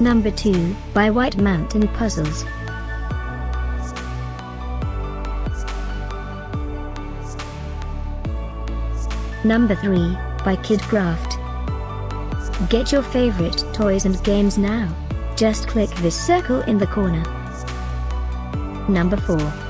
Number 2, by White Mountain Puzzles. Number 3, by KidKraft. Get your favorite toys and games now. Just click this circle in the corner. Number 4.